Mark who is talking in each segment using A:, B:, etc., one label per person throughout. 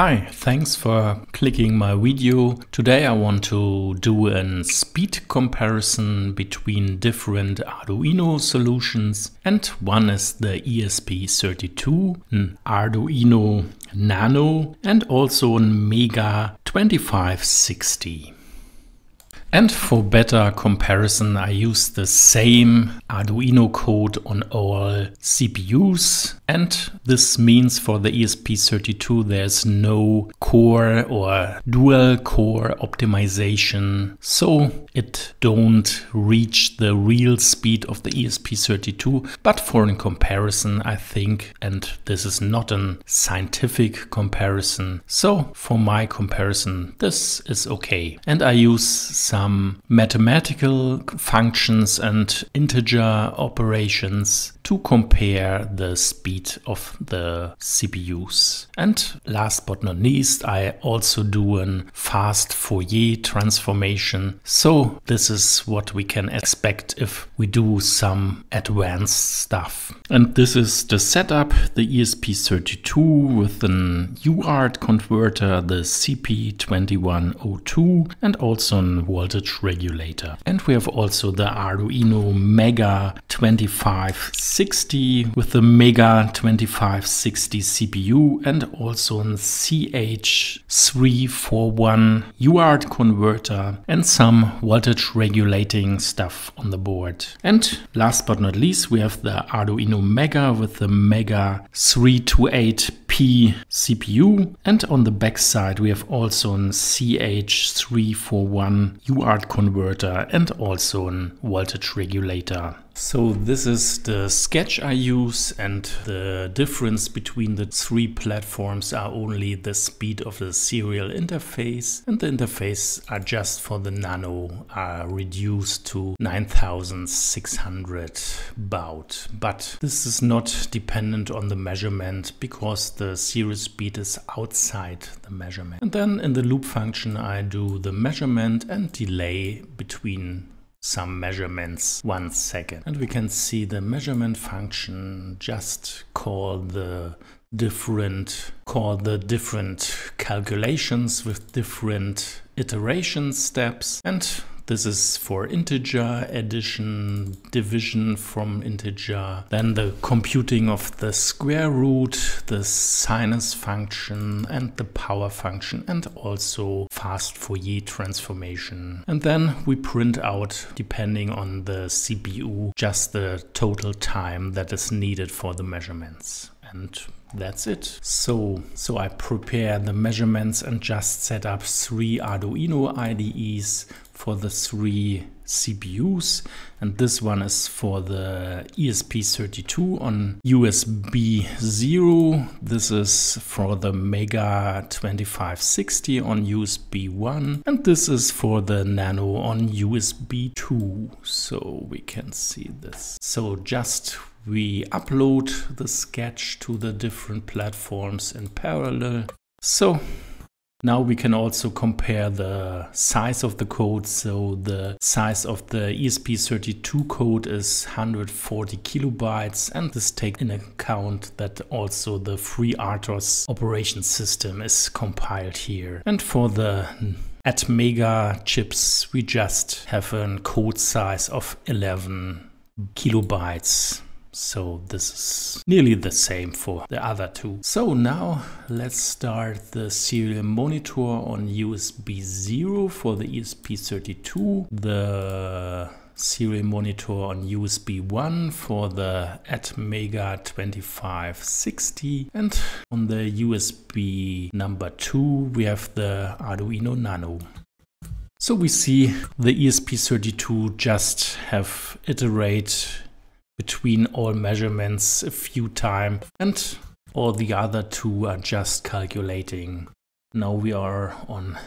A: Hi, thanks for clicking my video. Today I want to do a speed comparison between different Arduino solutions and one is the ESP32, an Arduino Nano and also an Mega 2560. And for better comparison, I use the same Arduino code on all CPUs. And this means for the ESP32, there's no core or dual core optimization. So it don't reach the real speed of the ESP32. But for a comparison, I think, and this is not a scientific comparison. So for my comparison, this is okay. And I use some some mathematical functions and integer operations to compare the speed of the CPUs. And last but not least, I also do a fast Fourier transformation. So this is what we can expect if we do some advanced stuff. And this is the setup, the ESP32 with an UART converter, the CP2102 and also a voltage regulator. And we have also the Arduino Mega 2560 with the Mega 2560 CPU and also an CH341 UART converter and some voltage regulating stuff on the board. And last but not least, we have the Arduino Mega with the Mega 328P CPU. And on the back side, we have also an CH341 UART converter and also an voltage regulator. So this is the sketch I use and the difference between the three platforms are only the speed of the serial interface and the interface are just for the Nano are reduced to 9600 baud. But this is not dependent on the measurement because the serial speed is outside the measurement. And then in the loop function I do the measurement and delay between some measurements one second. And we can see the measurement function just call the different call the different calculations with different iteration steps and this is for integer addition, division from integer, then the computing of the square root, the sinus function and the power function and also fast Fourier transformation. And then we print out, depending on the CPU, just the total time that is needed for the measurements. And that's it. So, so I prepare the measurements and just set up three Arduino IDEs for the three CPUs and this one is for the ESP32 on USB 0. This is for the Mega 2560 on USB 1 and this is for the Nano on USB 2 so we can see this. So just we upload the sketch to the different platforms in parallel. So now we can also compare the size of the code. So the size of the ESP32 code is 140 kilobytes and this takes in account that also the FreeRTOS operation system is compiled here. And for the Atmega chips, we just have a code size of 11 kilobytes. So this is nearly the same for the other two. So now let's start the serial monitor on USB 0 for the ESP32. The serial monitor on USB 1 for the Atmega 2560 and on the USB number 2 we have the Arduino Nano. So we see the ESP32 just have iterate between all measurements a few times and all the other two are just calculating. Now we are on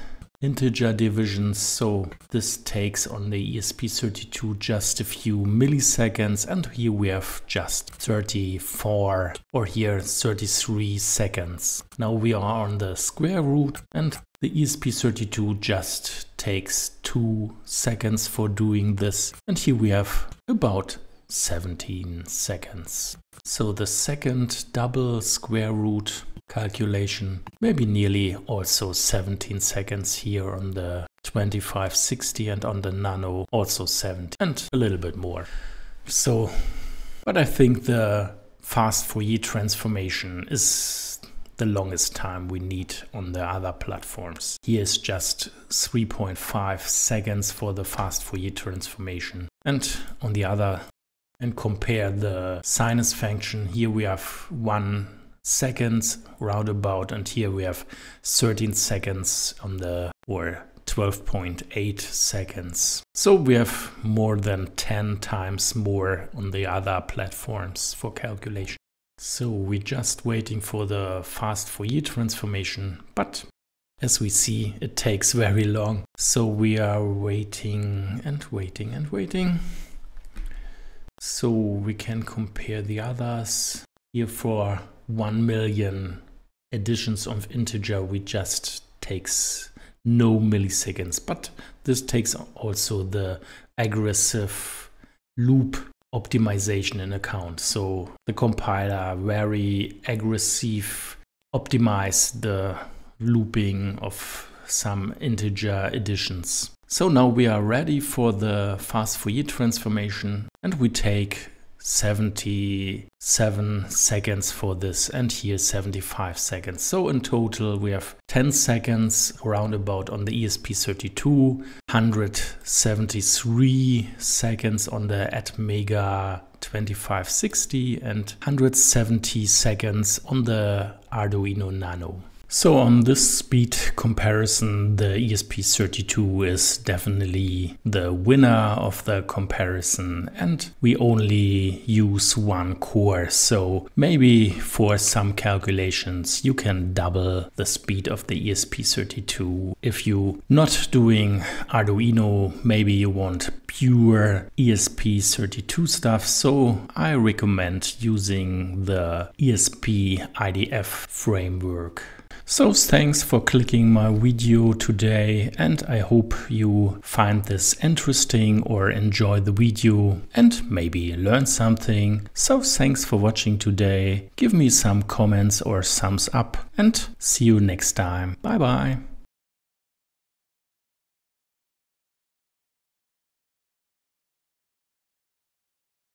A: integer divisions so this takes on the ESP32 just a few milliseconds and here we have just 34 or here 33 seconds. Now we are on the square root and the ESP32 just takes two seconds for doing this and here we have about 17 seconds. So the second double square root calculation. Maybe nearly also 17 seconds here on the 2560 and on the Nano also 70 and a little bit more. So, but I think the fast Fourier transformation is the longest time we need on the other platforms. Here is just 3.5 seconds for the fast Fourier transformation. And on the other, and compare the sinus function, here we have one seconds roundabout and here we have 13 seconds on the or 12.8 seconds. So we have more than 10 times more on the other platforms for calculation. So we're just waiting for the fast Fourier transformation, but as we see, it takes very long. So we are waiting and waiting and waiting. So we can compare the others. Here for 1 million additions of integer, we just takes no milliseconds, but this takes also the aggressive loop optimization in account. So the compiler very aggressive optimize the looping of some integer additions. So now we are ready for the fast Fourier transformation and we take 77 seconds for this and here 75 seconds. So in total we have 10 seconds roundabout on the ESP32, 173 seconds on the Atmega 2560 and 170 seconds on the Arduino Nano. So on this speed comparison, the ESP32 is definitely the winner of the comparison and we only use one core. So maybe for some calculations you can double the speed of the ESP32. If you not doing Arduino, maybe you want pure ESP32 stuff. So I recommend using the ESP IDF framework. So thanks for clicking my video today and I hope you find this interesting or enjoy the video and maybe learn something. So thanks for watching today. Give me some comments or thumbs up and see you next time. Bye bye.